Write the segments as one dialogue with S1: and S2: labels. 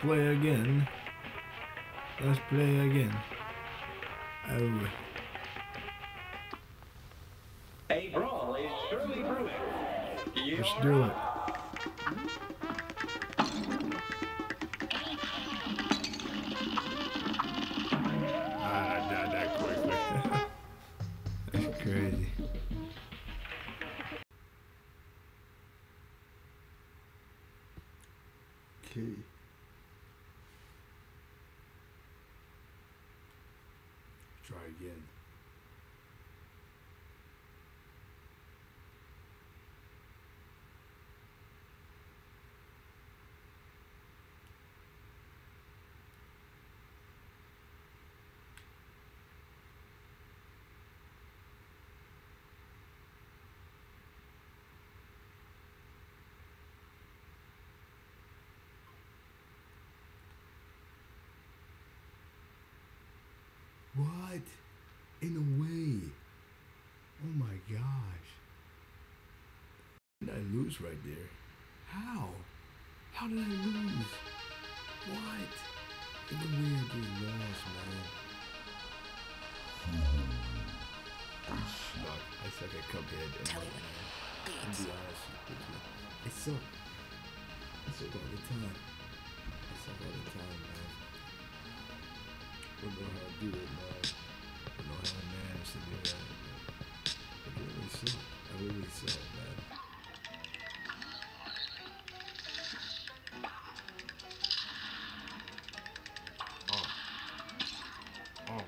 S1: play again. Let's play again. Oh.
S2: A brawl is surely brewing. You
S1: Let's do it. Ah, I died that quickly. That's crazy. Okay. Try again. What? In a way. Oh my gosh. Did I lose right there? How? How did I lose? What? In a way I just lost, man. I suck. I suck at Cuphead. And
S3: Tell you
S1: man.
S3: what,
S1: I'm
S3: beats.
S1: be honest with you. I suck. I suck all the time.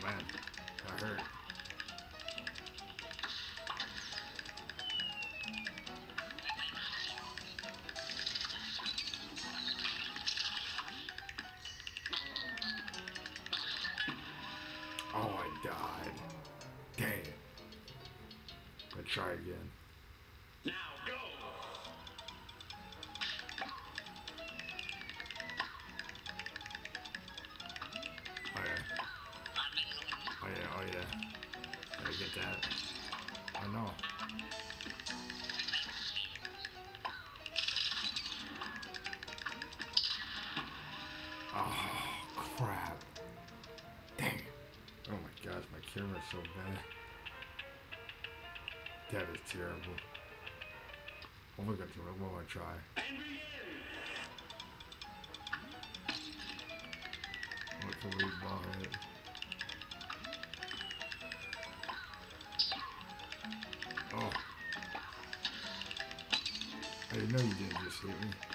S1: Man. That hurt. Oh, I died. Dang. Let's try again.
S2: Now
S1: Gotta get that. I know. Oh, crap. Dang. Oh my gosh, my camera's so bad. That is terrible. My god, one more try. Lead ball hit? Oh. I didn't know you didn't just hit me.